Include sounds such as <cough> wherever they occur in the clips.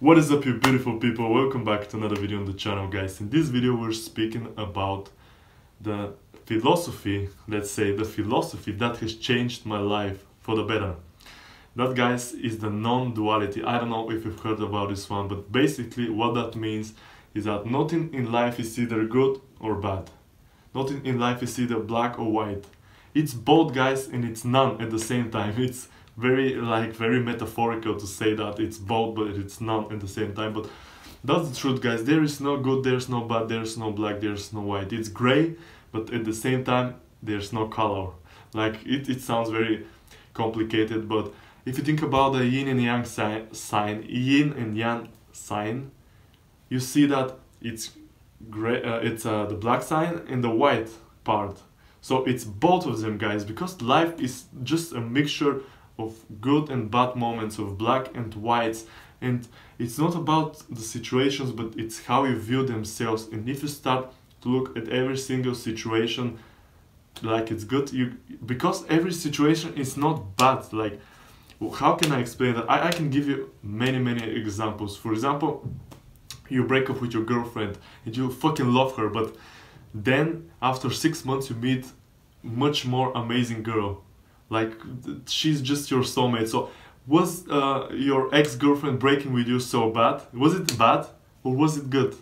What is up you beautiful people, welcome back to another video on the channel guys. In this video we're speaking about the philosophy, let's say the philosophy that has changed my life for the better. That guys is the non-duality. I don't know if you've heard about this one, but basically what that means is that nothing in life is either good or bad. Nothing in life is either black or white. It's both guys and it's none at the same time. <laughs> It's very like very metaphorical to say that it's both but it's not at the same time. But that's the truth guys. There is no good there's no bad there's no black there's no white. It's gray but at the same time there's no color. Like it, it sounds very complicated but if you think about the yin and yang si sign yin and yang sign you see that it's gray uh, it's uh, the black sign and the white part. So it's both of them guys because life is just a mixture of good and bad moments of black and whites. And it's not about the situations but it's how you view themselves. And if you start to look at every single situation like it's good you because every situation is not bad. Like how can i explain that? I, I can give you many many examples. For example you break up with your girlfriend and you fucking love her but then after six months you meet much more amazing girl like she's just your soulmate. So was uh, your ex-girlfriend breaking with you so bad? Was it bad or was it good?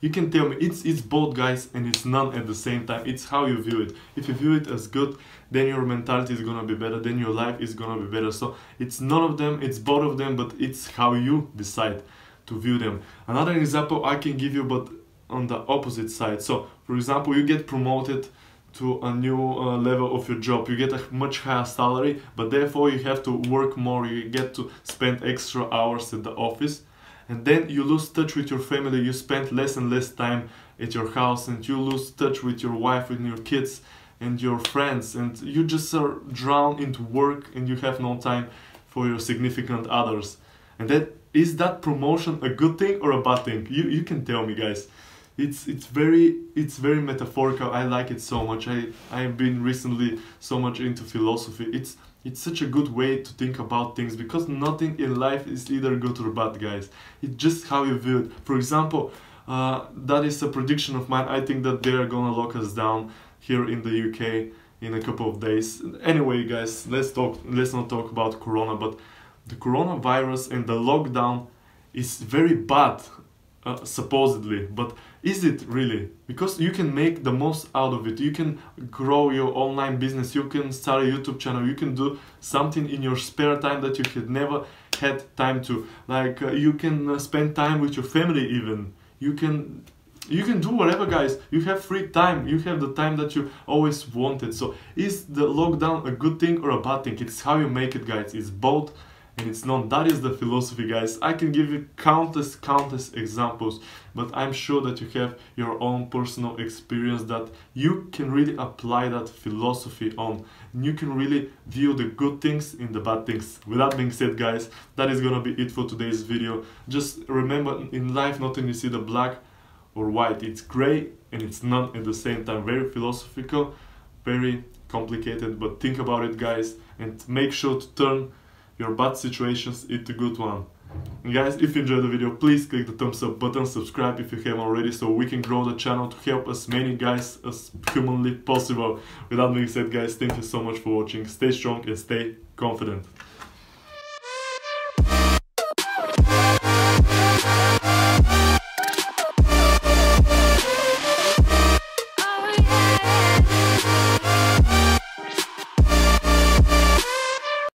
You can tell me. It's it's both guys and it's none at the same time. It's how you view it. If you view it as good then your mentality is gonna be better. Then your life is gonna be better. So it's none of them. It's both of them but it's how you decide to view them. Another example i can give you but on the opposite side. So for example you get promoted to a new uh, level of your job. You get a much higher salary but therefore you have to work more. You get to spend extra hours at the office. And then you lose touch with your family. You spend less and less time at your house and you lose touch with your wife and your kids and your friends. And you just are drowned into work and you have no time for your significant others. And that is that promotion a good thing or a bad thing? You you can tell me guys it's it's very it's very metaphorical. I like it so much. I i've been recently so much into philosophy. It's it's such a good way to think about things because nothing in life is either good or bad guys. It's just how you view it. For example uh, that is a prediction of mine. I think that they're gonna lock us down here in the uk in a couple of days. Anyway guys let's talk let's not talk about corona but the coronavirus and the lockdown is very bad uh, supposedly but is it really? Because you can make the most out of it. You can grow your online business. You can start a youtube channel. You can do something in your spare time that you had never had time to. Like uh, you can uh, spend time with your family even. You can you can do whatever guys. You have free time. You have the time that you always wanted. So is the lockdown a good thing or a bad thing? It's how you make it guys. It's both and it's not that is the philosophy guys. I can give you countless countless examples but i'm sure that you have your own personal experience that you can really apply that philosophy on. And you can really view the good things in the bad things. With that being said guys that is gonna be it for today's video. Just remember in life nothing is either black or white. It's gray and it's none at the same time. Very philosophical very complicated but think about it guys and make sure to turn your bad situations into good one. And guys, if you enjoyed the video, please click the thumbs up button, subscribe if you haven't already, so we can grow the channel to help as many guys as humanly possible. With that being said, guys, thank you so much for watching. Stay strong and stay confident.